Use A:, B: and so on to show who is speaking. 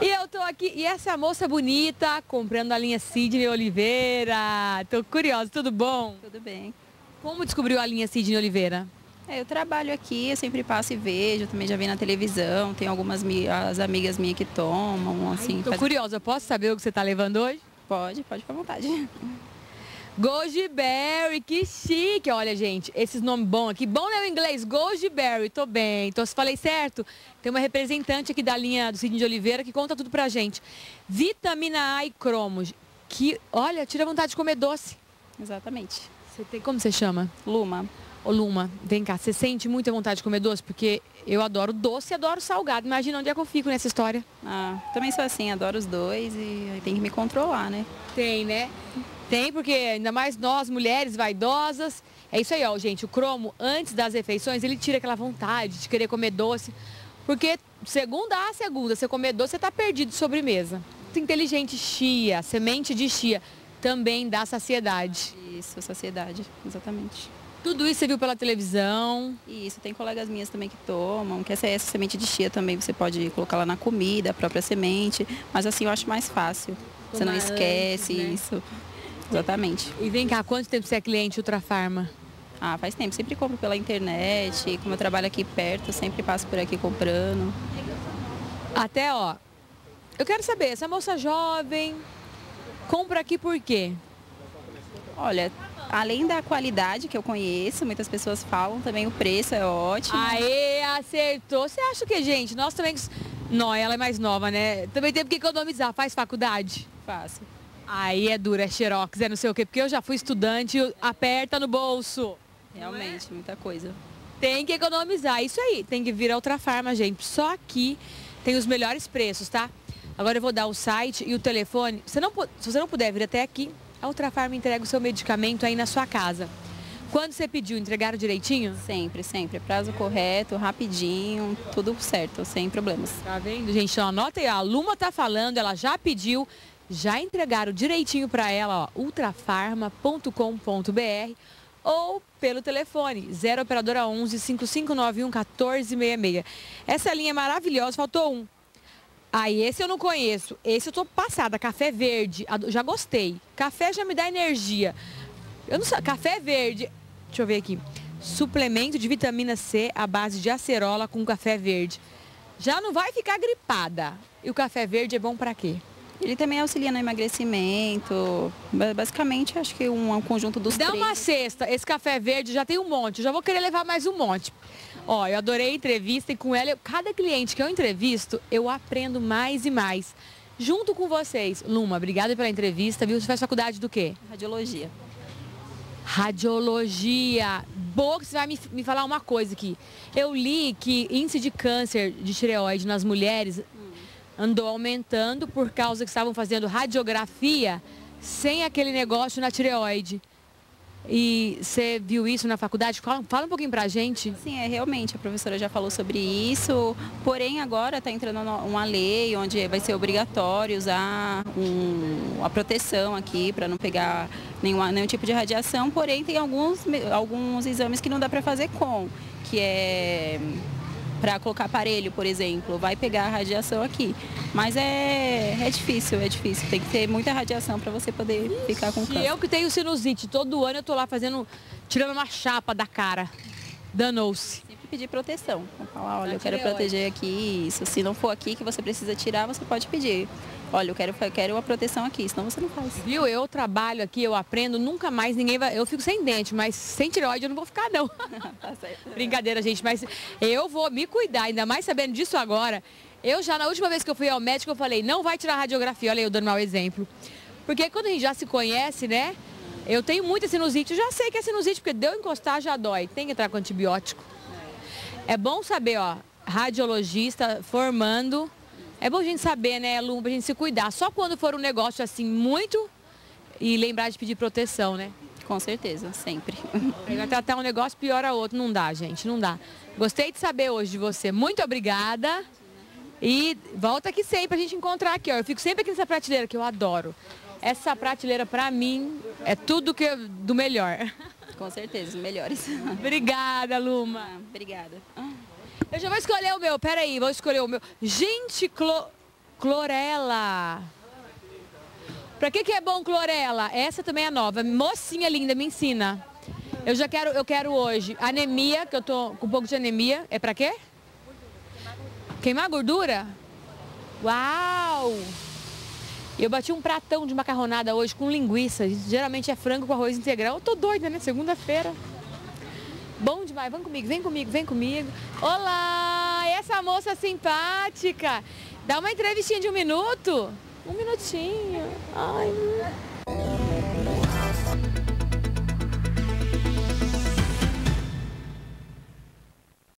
A: E eu tô aqui, e essa moça bonita comprando a linha Sidney Oliveira. Tô curiosa, tudo bom?
B: Tudo bem.
A: Como descobriu a linha Sidney Oliveira?
B: É, eu trabalho aqui, eu sempre passo e vejo, também já vi na televisão, tem algumas as amigas minhas que tomam, assim.
A: Tô
B: faz-
A: curiosa, posso saber o que você tá levando hoje?
B: Pode, pode ficar à vontade.
A: Goji Berry, que chique. Olha, gente, esses nomes bons aqui. Bom é o inglês, Goji Berry. Tô bem. Então, se falei certo, tem uma representante aqui da linha do Sidney de Oliveira que conta tudo pra gente. Vitamina A e cromos. Que, olha, tira vontade de comer doce.
B: Exatamente.
A: Você tem, como você chama?
B: Luma.
A: Ô Luma, vem cá, você sente muita vontade de comer doce? Porque eu adoro doce e adoro salgado. Imagina onde é que eu fico nessa história.
B: Ah, também sou assim, adoro os dois e tem que me controlar, né?
A: Tem, né? Tem, porque ainda mais nós, mulheres vaidosas. É isso aí, ó, gente. O cromo, antes das refeições, ele tira aquela vontade de querer comer doce. Porque segunda a segunda, você comer doce, você tá perdido de sobremesa. Inteligente chia, semente de chia, também dá saciedade.
B: Isso, sociedade, exatamente.
A: Tudo isso você viu pela televisão.
B: Isso, tem colegas minhas também que tomam, que essa, essa semente de chia também você pode colocar lá na comida, a própria semente, mas assim eu acho mais fácil. você não
A: Tomar
B: esquece
A: antes, né?
B: isso. Exatamente.
A: E vem cá, quanto tempo você é cliente Ultrafarma?
B: Ah, faz tempo. Sempre compro pela internet. Como eu trabalho aqui perto, sempre passo por aqui comprando.
A: Até, ó, eu quero saber, essa moça jovem compra aqui por quê?
B: Olha, além da qualidade que eu conheço, muitas pessoas falam também o preço é ótimo.
A: Aê, acertou. Você acha que, gente, nós também. Não, ela é mais nova, né? Também teve que economizar, faz faculdade.
B: Fácil.
A: Aí é duro, é xerox, é não sei o quê, porque eu já fui estudante, aperta no bolso.
B: Realmente, muita coisa.
A: Tem que economizar, isso aí, tem que vir a outra farma, gente. Só aqui tem os melhores preços, tá? Agora eu vou dar o site e o telefone. Você não, se você não puder vir até aqui, a outra farma entrega o seu medicamento aí na sua casa. Quando você pediu, entregaram direitinho?
B: Sempre, sempre. Prazo correto, rapidinho, tudo certo, sem problemas.
A: Tá vendo, gente? Então anota aí, a Luma tá falando, ela já pediu, já entregaram direitinho para ela, ultrafarma.com.br ou pelo telefone 0 operadora 11 5591 1466. Essa linha é maravilhosa, faltou um. Aí esse eu não conheço. Esse eu tô passada, café verde, já gostei. Café já me dá energia. Eu não sei, café verde. Deixa eu ver aqui. Suplemento de vitamina C à base de acerola com café verde. Já não vai ficar gripada. E o café verde é bom para quê?
B: Ele também auxilia no emagrecimento. Ba- Basicamente, acho que um, um conjunto dos
A: Dá
B: três.
A: uma cesta. Esse café verde já tem um monte. Já vou querer levar mais um monte. Ó, eu adorei a entrevista e com ela, eu- cada cliente que eu entrevisto, eu aprendo mais e mais. Junto com vocês. Luma, obrigada pela entrevista, viu? Você faz faculdade do quê?
B: Radiologia.
A: Radiologia. Boa que você vai me, me falar uma coisa aqui. Eu li que índice de câncer de tireoide nas mulheres andou aumentando por causa que estavam fazendo radiografia sem aquele negócio na tireoide. E você viu isso na faculdade? Fala, fala um pouquinho pra gente.
B: Sim, é realmente, a professora já falou sobre isso, porém agora está entrando uma lei onde vai ser obrigatório usar um- a proteção aqui para não pegar nenhuma, nenhum tipo de radiação, porém tem alguns, alguns exames que não dá para fazer com, que é para colocar aparelho, por exemplo, vai pegar a radiação aqui. Mas é, é difícil, é difícil, tem que ter muita radiação para você poder ficar com
A: E
B: câncer.
A: eu que tenho sinusite, todo ano eu tô lá fazendo, tirando uma chapa da cara. Danou-se.
B: Sempre pedir proteção. Vou falar, olha, eu quero
A: tireoide.
B: proteger aqui isso. Se não for aqui que você precisa tirar, você pode pedir. Olha, eu quero, eu quero uma proteção aqui, senão você não faz.
A: Viu? Eu trabalho aqui, eu aprendo, nunca mais ninguém vai. Eu fico sem dente, mas sem tireoide eu não vou ficar, não.
B: tá certo.
A: Brincadeira, gente, mas eu vou me cuidar, ainda mais sabendo disso agora. Eu já, na última vez que eu fui ao médico, eu falei, não vai tirar radiografia, olha aí eu dando mau exemplo. Porque quando a gente já se conhece, né? Eu tenho muita sinusite, eu já sei que é sinusite, porque deu encostar já dói. Tem que entrar com antibiótico. É bom saber, ó, radiologista formando. É bom a gente saber, né, Lu, pra gente se cuidar. Só quando for um negócio assim muito e lembrar de pedir proteção, né?
B: Com certeza, sempre.
A: Vai tratar um negócio, piora outro. Não dá, gente, não dá. Gostei de saber hoje de você. Muito obrigada. E volta aqui sempre pra gente encontrar aqui, ó. Eu fico sempre aqui nessa prateleira que eu adoro. Essa prateleira pra mim é tudo que eu- do melhor.
B: Com certeza, os melhores.
A: Obrigada, Luma.
B: Ah, obrigada.
A: Eu já vou escolher o meu, peraí, vou escolher o meu. Gente, clo... clorela. Pra que, que é bom clorela? Essa também é nova. Mocinha linda, me ensina. Eu já quero, eu quero hoje anemia, que eu tô com um pouco de anemia. É pra quê? Queimar gordura? Uau! Eu bati um pratão de macarronada hoje com linguiça. Geralmente é frango com arroz integral. Eu tô doida, né? Segunda-feira. Bom demais, vem comigo, vem comigo, vem comigo. Olá, essa moça simpática. Dá uma entrevistinha de um minuto? Um minutinho. Ai.